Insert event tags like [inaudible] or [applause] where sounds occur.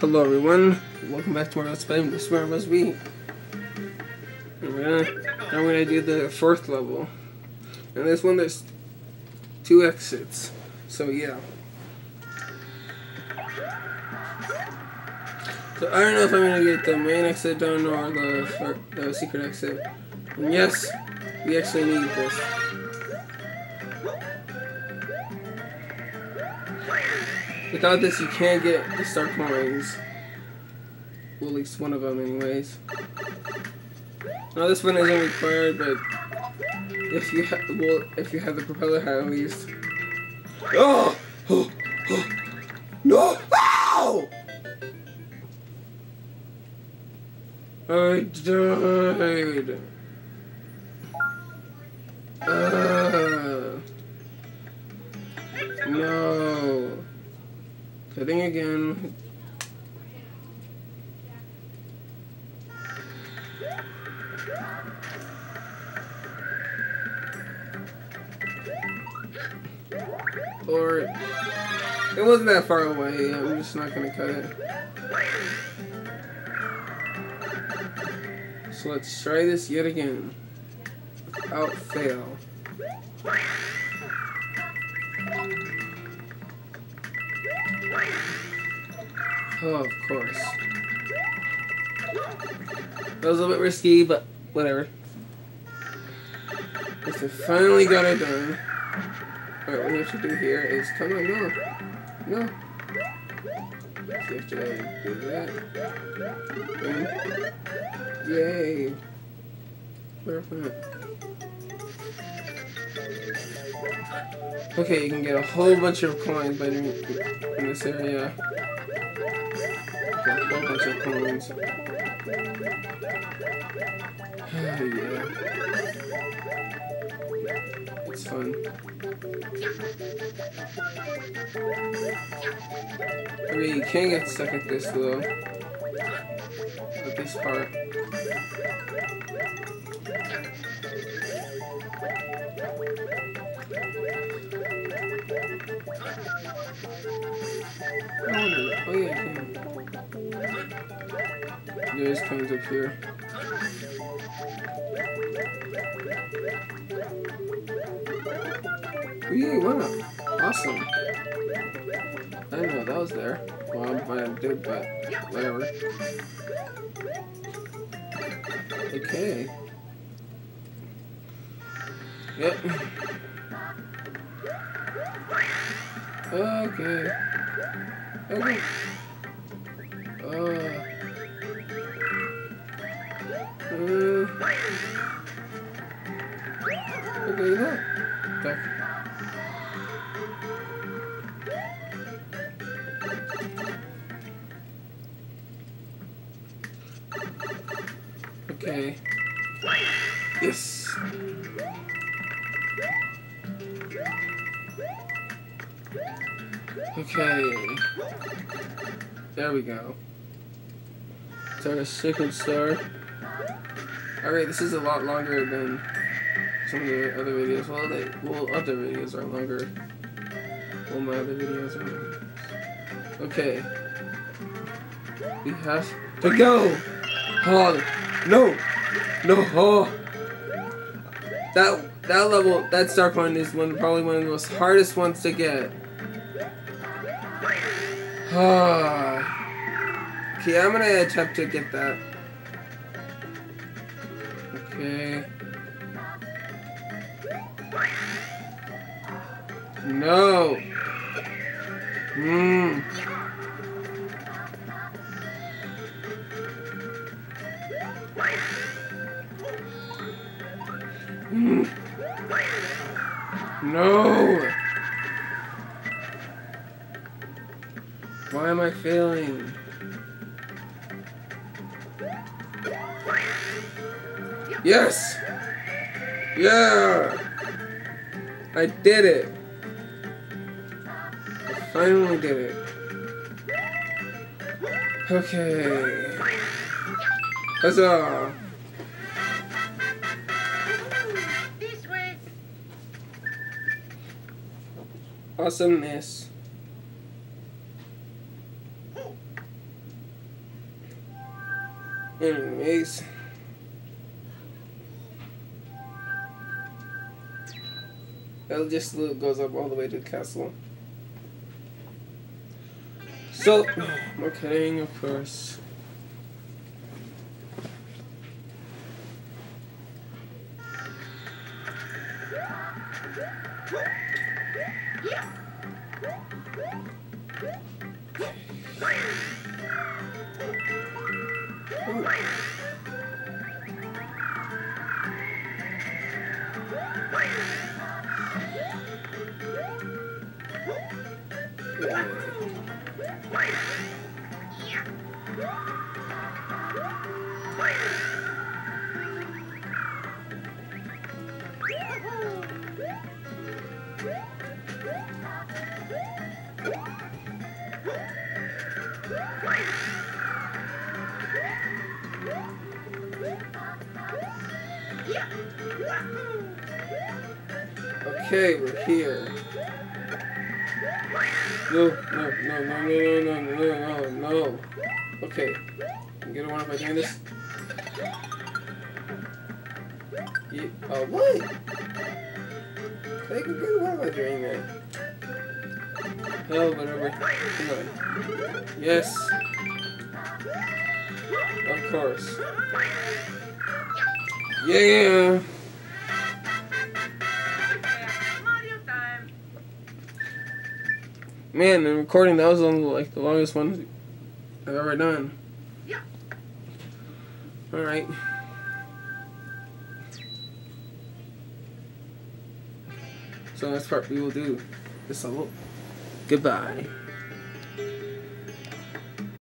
Hello everyone, welcome back to more Let's Play Mario Bros. Wii. And we're gonna, now we're gonna do the fourth level. And this one there's two exits, so yeah. So I don't know if I'm gonna get the main exit done or the, the secret exit. And yes, we actually need this. Without this, you can't get the star coins. Well, at least one of them, anyways. Now, this one isn't required, but if you have, well, if you have the propeller hat, at least. Oh! oh, oh. No! Ow! I died. Again. Or it wasn't that far away. I'm just not gonna cut it. So let's try this yet again. Without fail. Oh, of course. That was a little bit risky, but whatever. If I finally got it done. Alright, what you have to do here is come on, no. No. So have to do that. And yay. Perfect. Okay, you can get a whole bunch of coins by doing in this area. Get a whole bunch of coins. [sighs] Yeah. It's fun. I mean, you can't get stuck at this though. At this part. Oh, yeah, I There's comes up here. Yeah, wow. Awesome. I didn't know that was there. Well, I'm did, but whatever. Okay. Yep. Okay. Okay. Uh. Uh. Okay, you know. Okay. Yes. Okay. There we go. So a second star. Alright, this is a lot longer than some of the other videos. Well, they, well, other videos are longer. Well, my other videos are longer. Okay. We have to go! Oh, no! No, oh! That, that level, that star point is one, probably one of the most hardest ones to get. [sighs] okay, I'm gonna attempt to get that. Okay. No. Mmm. No. Why am I failing? Yes! Yeah! I did it! I finally did it. Okay. Huzzah! Awesomeness. Anyways. That just goes up all the way to the castle. So, marketing, of course. Woo! Okay, we're here. No, no, no, no, no, no, no, no, no. Okay. I'm gonna one by doing this. Yeah, uh, what? I can get one by doing that. Hell, whatever. Come on. Yes. Of course. Yeah. Man, the recording that was on like the longest one I've ever done. Yeah. All right. So next part we will do the solo. Goodbye.